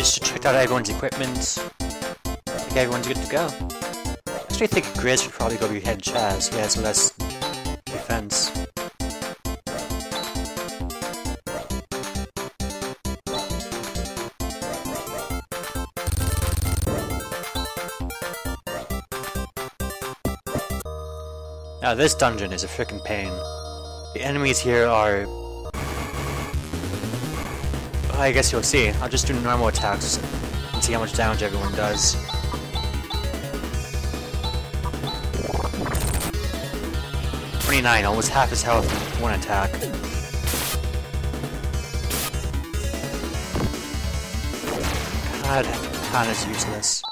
Just checked out everyone's equipment. I think everyone's good to go. Actually, I think Gryz should probably go be behead Chaz. He has less defense. Now this dungeon is a freaking pain. The enemies here are... I guess you'll see. I'll just do normal attacks and see how much damage everyone does. Twenty-nine, almost half his health one attack. God, Hana's useless.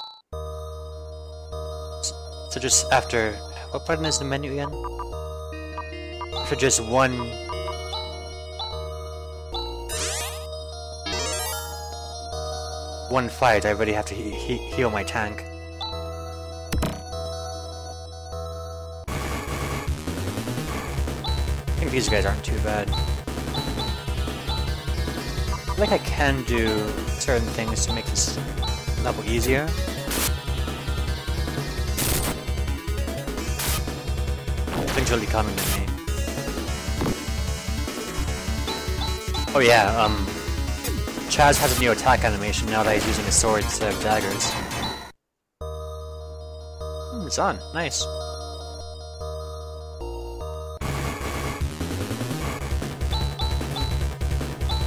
So just after what button is the menu again? For just one... One fight, I already have to he he heal my tank. I think these guys aren't too bad. I like I can do certain things to make this level easier. Really coming to me. Oh yeah, um... Chaz has a new attack animation now that he's using his sword instead of daggers. Hmm, it's on. Nice.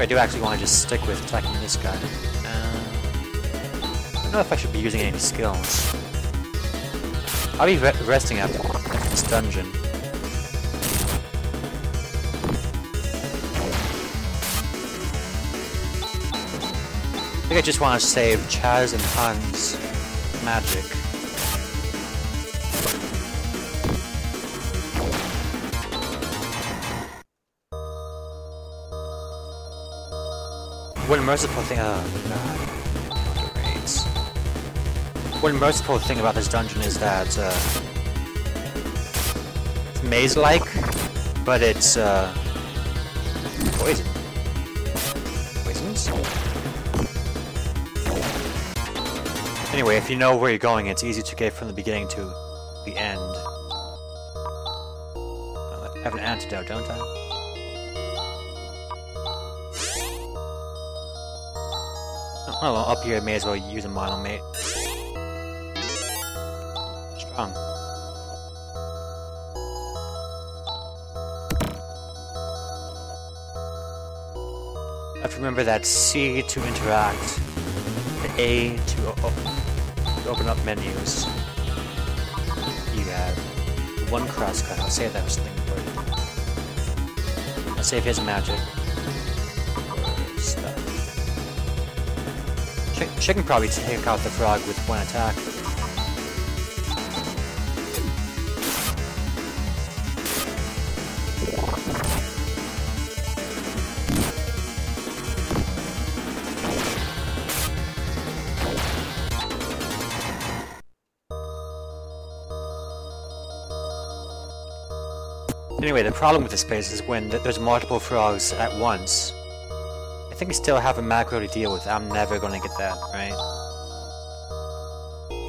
I do actually want to just stick with attacking this guy. Uh, I don't know if I should be using any skills. I'll be re resting after this dungeon. I think I just want to save Chaz and Hahn's magic. One merciful thing- oh god. Raids. One merciful thing about this dungeon is that, uh, It's maze-like, but it's, uh... Poison. Anyway, if you know where you're going, it's easy to get from the beginning to the end. Oh, I have an antidote, don't I? Oh, well, up here I may as well use a monomate. Strong. I have to remember that C to interact, the A to, to open up menus. You have one crosscut. I'll save that something important. I'll save his magic. Stuff. She, she can probably take out the frog with one attack. The problem with this place is when th there's multiple frogs at once. I think we still have a macro to deal with. I'm never gonna get that, right?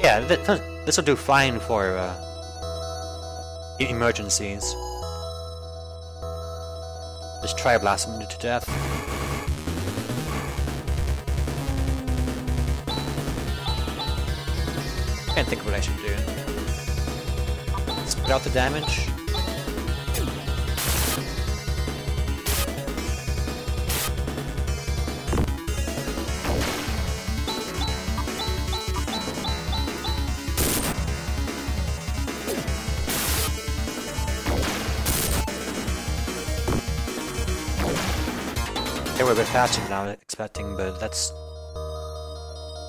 Yeah, th th this will do fine for uh, emergencies. Just try blast him to death. Can't think of what I should do. Spit out the damage. They were a bit faster than I was expecting, but that's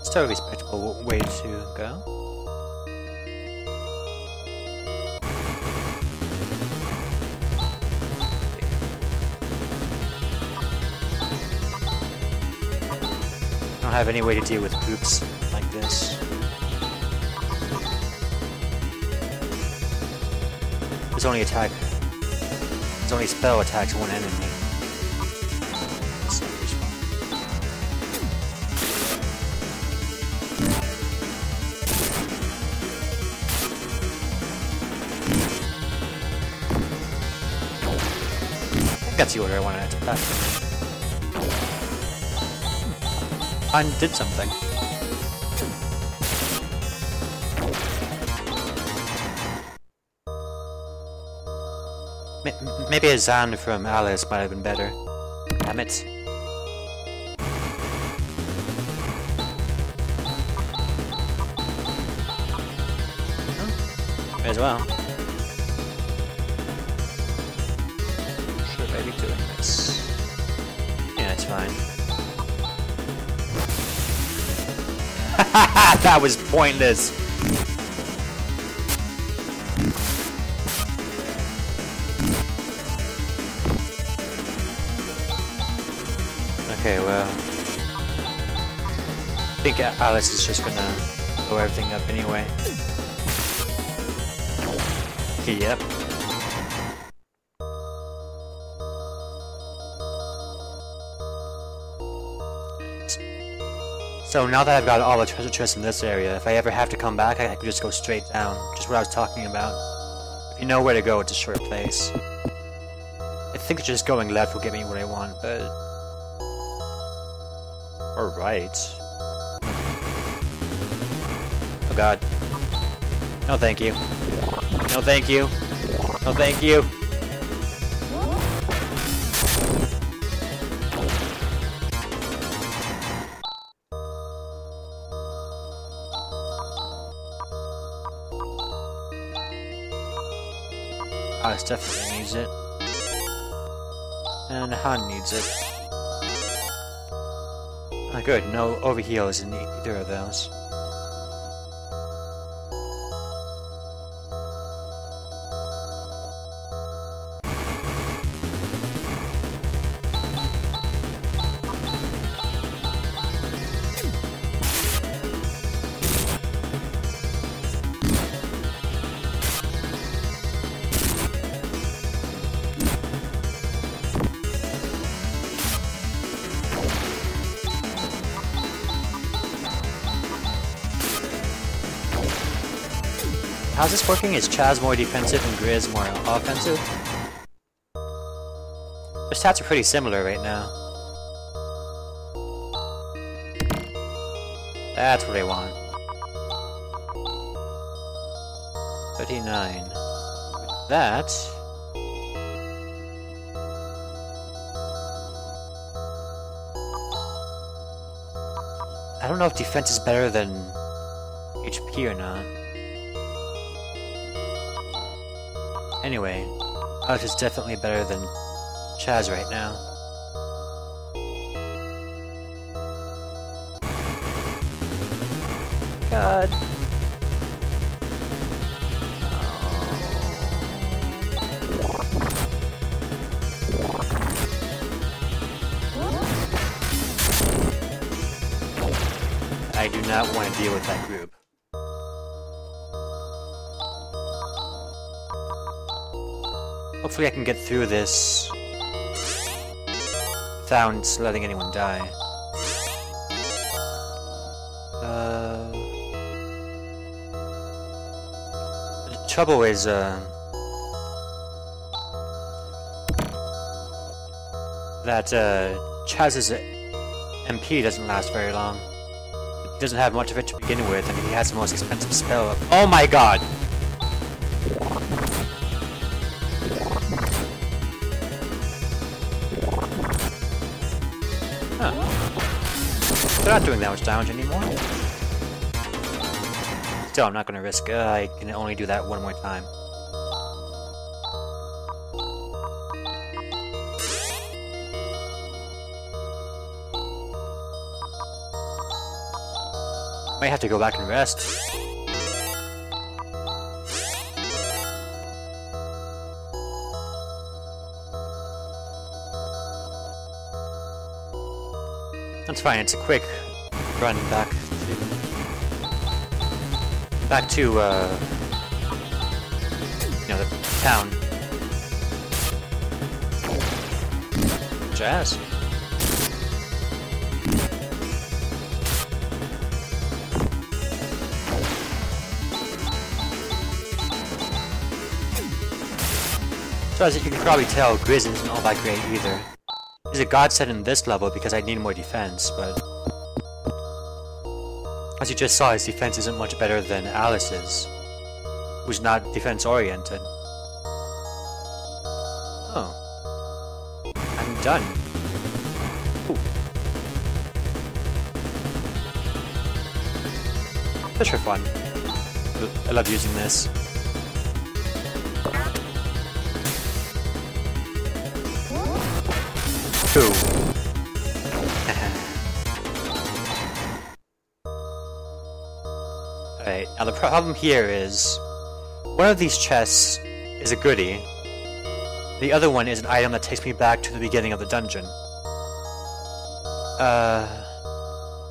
still a respectable way to go. Don't have any way to deal with groups like this. There's only attack. There's only spell attacks one enemy. That's the order I wanted to attack. I did something. Maybe a Zan from Alys might have been better. Damn it. May as well. That was pointless! Okay, well... I think Alys is just gonna blow everything up anyway. Yep. So now that I've got all the treasure chests in this area, if I ever have to come back, I can just go straight down. Just what I was talking about. If you know where to go, it's a short place. I think just going left will get me what I want, but... Or right. Oh god. No thank you. No thank you. No thank you. Alex definitely needs it. And Hahn needs it. Ah, good. No overheals in either of those. How's this working? Is Chaz more defensive and Gryz more offensive? Their stats are pretty similar right now. That's what I want. 39. With that... I don't know if defense is better than HP or not. Anyway, Alex is definitely better than Chaz right now. God. I do not want to deal with that group. Hopefully I can get through this without letting anyone die. Uh, the trouble is, uh, that uh, Chaz's MP doesn't last very long. He doesn't have much of it to begin with, I and he has the most expensive spell. Oh my god! Not doing that much damage anymore. Still, I'm not gonna risk, uh, I can only do that one more time. Might have to go back and rest. That's fine, it's a quick run back to... Back to, uh... You know, the town. Jazz. So as you can probably tell, Gryz isn't all that great either. He's a godsend in this level because I need more defense, but... As you just saw, his defense isn't much better than Alys's, who's not defense-oriented. Oh. I'm done. Ooh. Just for fun. I love using this. Alright, now the problem here is... One of these chests is a goodie. The other one is an item that takes me back to the beginning of the dungeon. Uh...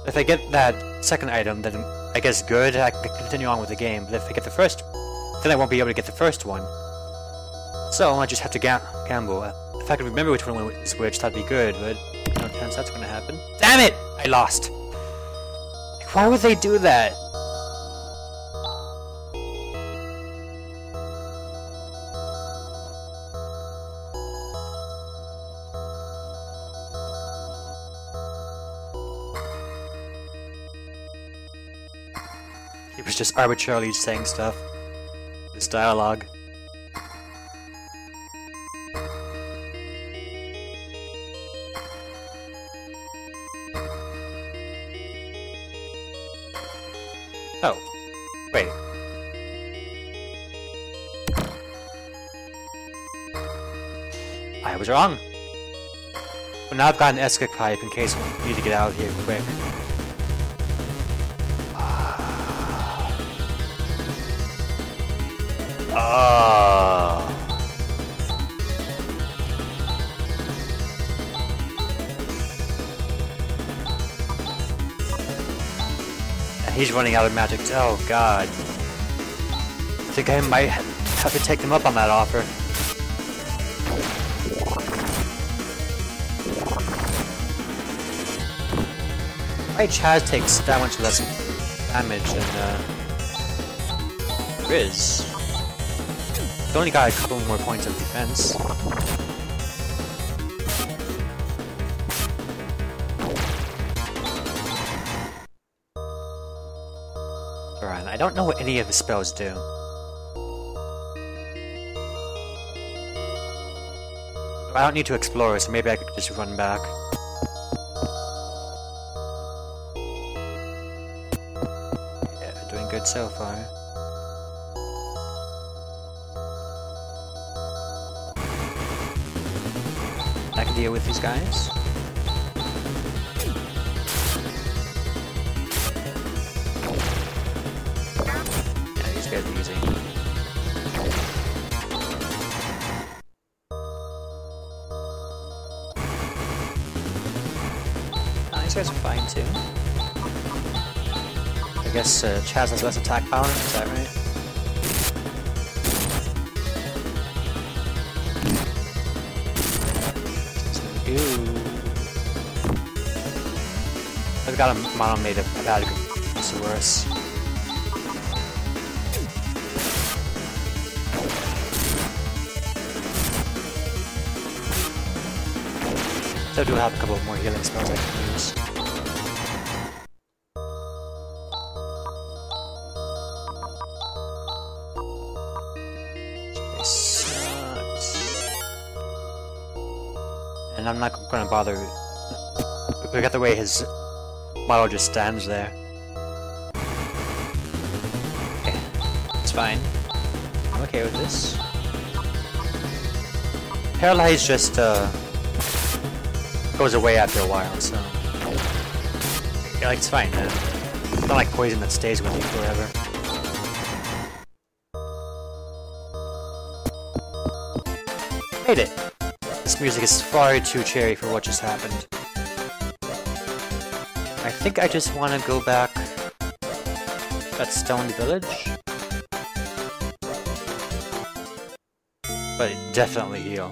If I get that second item, then I guess good, I can continue on with the game, but if I get the first, then I won't be able to get the first one. So I just have to ga gamble. If I could remember which one was which, that'd be good, but no chance that's gonna happen. Damn it! I lost! Like, why would they do that? He was just arbitrarily saying stuff. This dialogue. Oh. Wait. I was wrong. But now I've got an escape pipe in case we need to get out of here quick. Ah. He's running out of magic. Oh god. I think I might have to take him up on that offer. Why Chaz takes that much less damage than uh, Riz? He's only got a couple more points of defense. Don't know what any of the spells do. I don't need to explore, so maybe I could just run back. Yeah, doing good so far. I can deal with these guys. Yeah, these guys are easy. Oh, these guys are fine too. I guess uh, Chaz has less attack power, is that right? I've got a mono made of bad it's worse. So I do have a couple more healing spells I can use. And I'm not gonna bother. Look at the way his model just stands there. Okay, it's fine. I'm okay with this. Paralyze just uh, goes away after a while, so yeah, like it's fine. Man. It's not like poison that stays with you forever. Made it. This music is far too cheery for what just happened. I think I just want to go back that stone village. But definitely heal.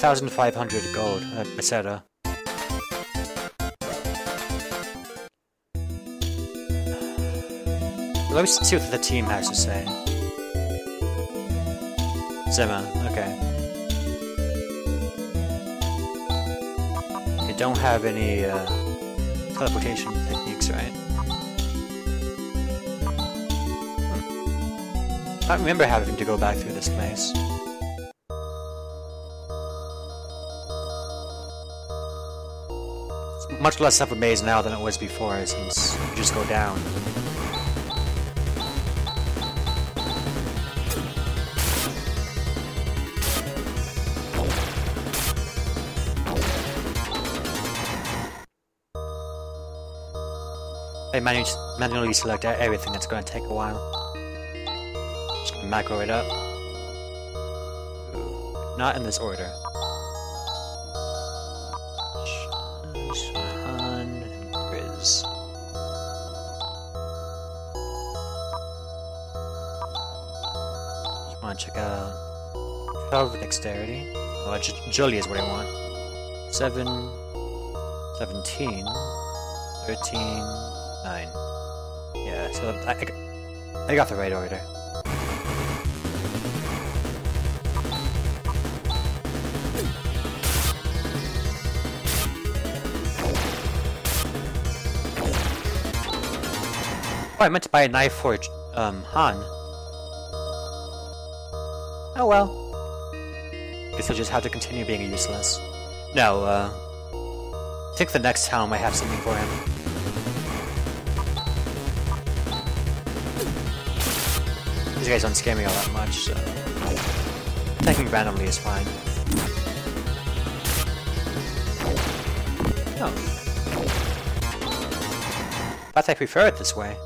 1500 gold, uh, etc. Let me see what the team has to say. Zimmer, okay. They don't have any uh, teleportation techniques, right? Hmm. I remember having to go back through this place. Much less of a maze now than it was before, since you just go down. I manu manually select everything, it's going to take a while. Just gonna macro it up. Not in this order. To check out 12 dexterity. Oh, J Julie is what I want. 7, 17, 13, Nine. Yeah, so I, I, I got the right order. Oh, I meant to buy a knife for, um, Hahn. Oh well. Guess I'll just have to continue being useless. No, uh... I think the next town might have something for him. These guys don't scare me all that much, so... Attacking randomly is fine. Oh. But I prefer it this way.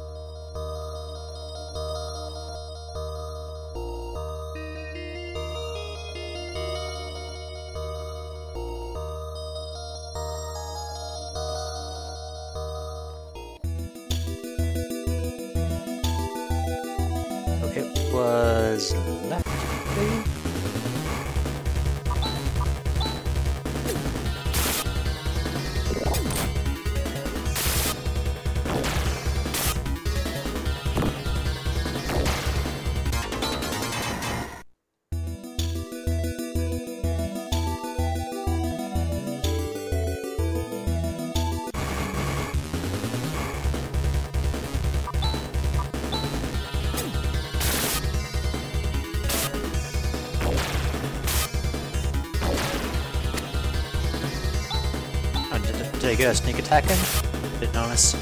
Get a sneak attack in? Didn't notice.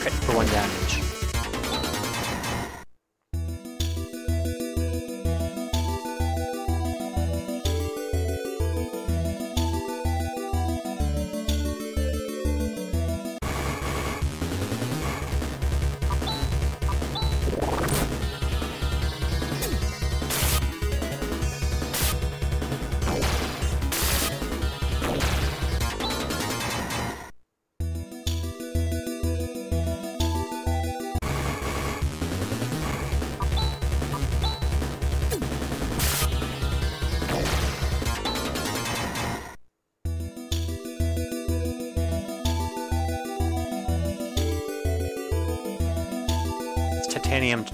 Crit for one damage. Titanium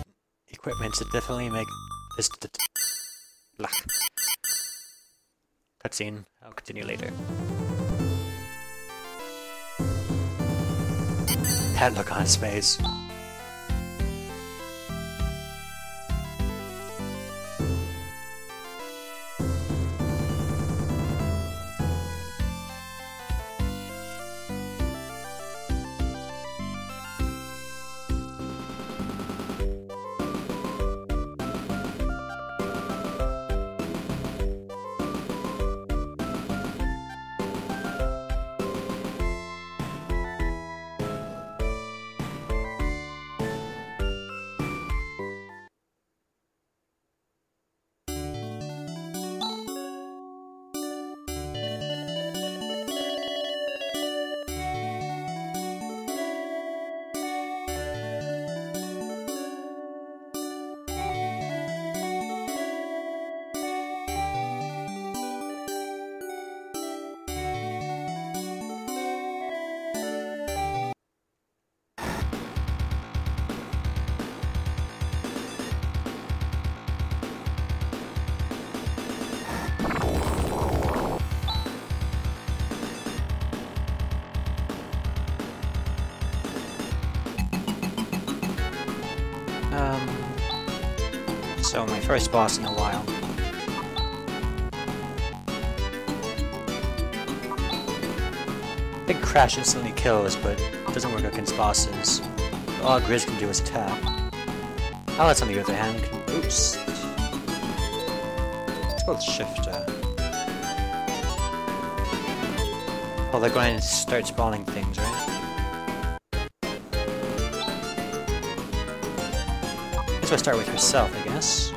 equipment to definitely make this cutscene. I'll continue later. That look on his face. So my first boss in a while. Big Crash instantly kills, but doesn't work against bosses. All Gryz can do is attack. Alex, on the other hand, can boost. Go with Shifter. Oh, they're going to start spawning things, right? Guess we'll start with yourself, I guess.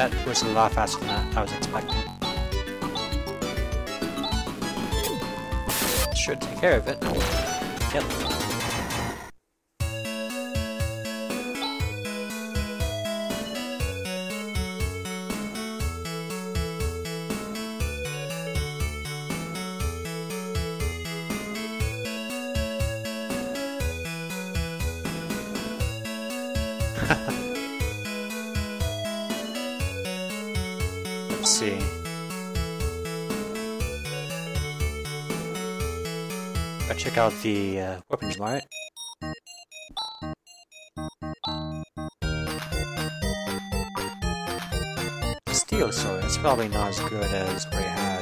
That was a lot faster than I was expecting. Should take care of it. Yep. Out the uh, weapons mart. Steel sword, it's probably not as good as we had.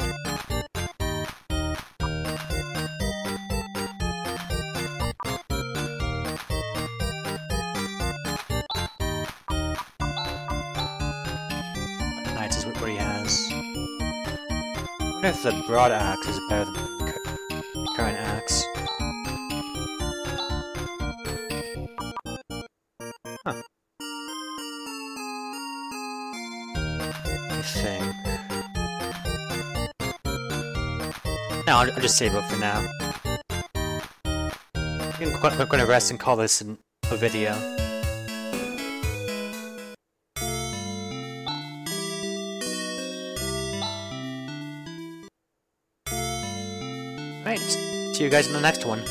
Knights is what he has. I wonder if the broad axe is better than I'll, just save it for now. I'm gonna rest and call this a video. Alright, see you guys in the next one.